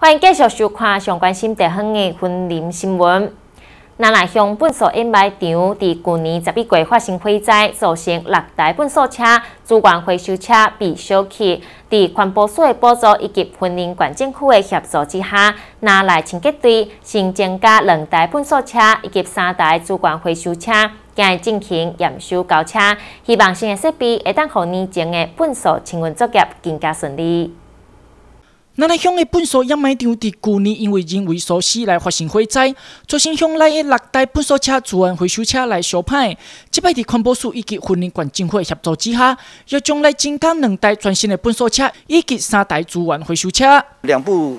欢迎继续收看上关心地方的婚林新闻。南来乡本所掩埋场伫去年十一月发生火灾，造成六台本所车、资源回收车被烧起。伫环保署的补助以及婚林管政区的协助之下，南来清洁队新增加两台本所车以及三台资源回收车，今日进行验收交车，希望新的设备会当互年前的本所清运作业更加顺利。南来乡的本所掩埋场伫旧年因为人为疏失来发生火灾，造成乡内的六台本所车、资源回收车来烧歹。即摆伫环保署以及婚姻管政会协助之下，要将来增加两台全新的本所车以及三台资源回收车。两部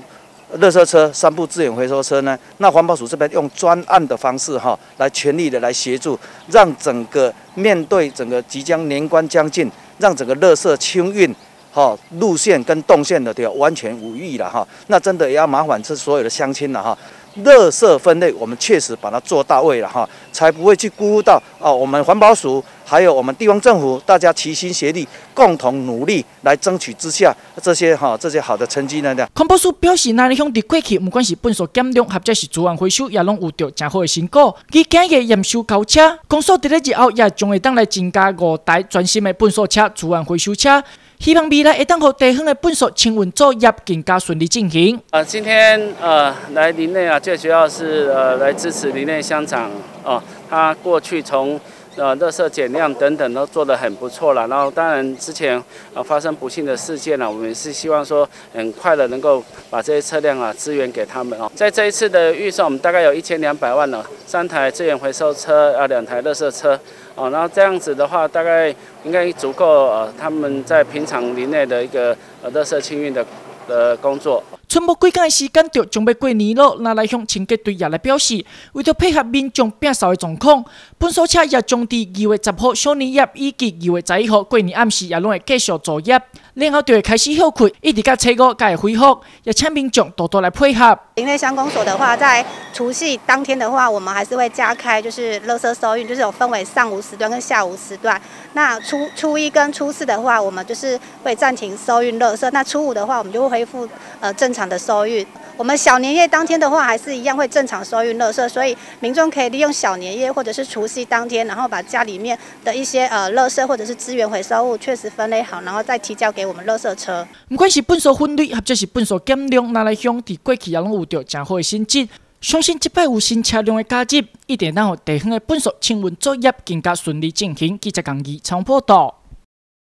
热车车、三部资源回收车呢？那环保署这边用专案的方式哈，来全力的来协助，让整个面对整个即将年关将近，让整个热色清运。哈，路线跟动线的都要完全无异了哈，那真的也要麻烦这所有的乡亲了哈。垃圾分类我们确实把它做到位了哈，才不会去辜负到哦。我们环保署还有我们地方政府，大家齐心协力，共同努力来争取之下这些哈这些好的成绩呢。环保署表示，那里乡伫过去，不管是本所减量，或者是资源回收，也拢有着真好的成果。佢今日验收交车，公所伫咧日后也将会当来增加五台全新的本所车、资源回收车。希望未来一旦和地方的本所清运作业更加顺利进行。呃，今天呃来林内啊，最主要是呃来支持林内乡长哦，他过去从呃垃圾减量等等都做得很不错了。然后当然之前呃发生不幸的事件呢，我们是希望说很快的能够把这些车辆啊支援给他们哦。在这一次的预算，我们大概有一千两百万了，三台资源回收车啊，两台垃圾车。哦，然后这样子的话，大概应该足够呃，他们在平常林内的一个呃垃圾清运的的工作。春末几天的时间就准备过年了，那来向清洁队也来表示，为了配合民众变少的状况，本所车也将伫二月十号小年夜以及二月十一号过年暗时也拢会继续作业。然后就会开始休困，一直到初五才会恢复，也请民众多多来配合。林内乡公所的话，在除夕当天的话，我们还是会加开，就是垃圾收运，就是有分为上午时段跟下午时段。那初初一跟初四的话，我们就是会暂停收运垃圾。那初五的话，我们就会恢复呃正常的收运。我们小年夜当天的话，还是一样会正常收运垃圾，所以民众可以利用小年夜或者是除夕当天，然后把家里面的一些呃垃圾或者是资源回收物确实分类好，然后再提交给我们垃圾车。不管是本所分类，或者是本所减量，拿来乡伫过去也拢有着真好的成绩。相信即摆有新车辆的加入，一定让地方的垃圾清运作业更加顺利进行。记者讲义，长报道。